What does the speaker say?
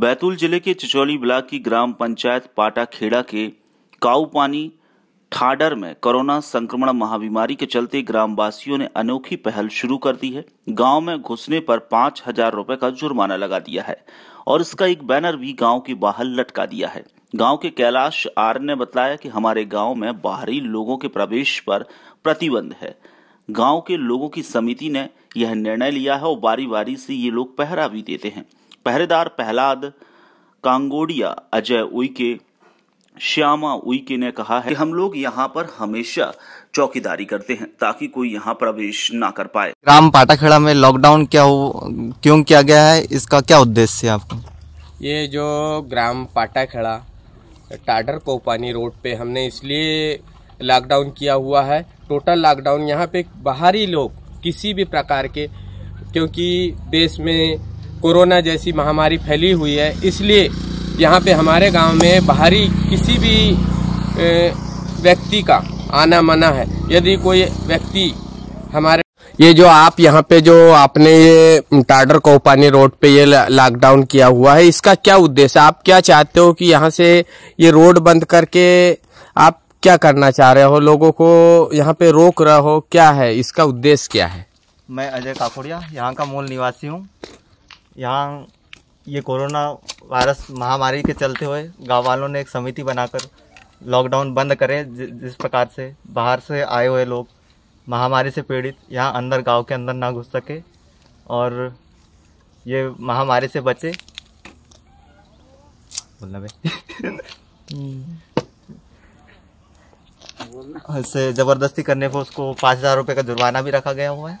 बैतूल ज़िले के चिचौली ब्लॉक की ग्राम पंचायत पाटा खेड़ा के काऊपानी ठाडर में कोरोना संक्रमण महाबीमारी के चलते ग्रामवासियों ने अनोखी पहल शुरू कर दी है। गाँव में घुसने पर पाँच हज़ार रुपए का जुर्माना लगा दिया है और इसका एक बैनर भी गाँव के बाहर लटका दिया है। गाँव के कैलाश आर्य ने बताया कि हमारे गाँव में बाहरी लोगों के प्रवेश पर प्रतिबंध है। गाँव के लोगों की समिति ने यह निर्णय लिया है और बारी बारी से ये लोग पहरा भी देते हैं। पहरेदार पहलाद कांगोडिया अजय उइके श्यामा उइके ने कहा है कि हम लोग यहाँ पर हमेशा चौकीदारी करते हैं ताकि कोई यहाँ प्रवेश ना कर पाए। ग्राम पाटाखेड़ा में लॉकडाउन क्या हो क्यों किया गया है? इसका क्या उद्देश्य है आपका? ये जो ग्राम पाटाखेड़ा टाडर कोपानी रोड पे हमने इसलिए लॉकडाउन किया हुआ है। टोटल लॉकडाउन यहाँ पे बाहरी लोग किसी भी प्रकार के क्योंकि देश में कोरोना जैसी महामारी फैली हुई है, इसलिए यहाँ पे हमारे गाँव में बाहरी किसी भी व्यक्ति का आना मना है। यदि कोई व्यक्ति हमारे ये जो आप यहाँ पे जो आपने ये टाडर कोपानी रोड पे ये लॉकडाउन किया हुआ है, इसका क्या उद्देश्य? आप क्या चाहते हो कि यहाँ से ये रोड बंद करके आप क्या करना चाह रहे हो? लोगों को यहाँ पे रोक रहे हो? क्या है? इसका उद्देश्य क्या है? मैं अजय काकोड़िया, यहाँ का मूल निवासी हूँ। यहाँ ये कोरोना वायरस महामारी के चलते हुए गाँव वालों ने एक समिति बनाकर लॉकडाउन बंद करे जिस प्रकार से बाहर से आए हुए लोग महामारी से पीड़ित यहाँ अंदर गाँव के अंदर ना घुस सके और ये महामारी से बचे। बोलना बे से ज़बरदस्ती करने पर उसको पाँच हज़ार रुपये का जुर्माना भी रखा गया हुआ है।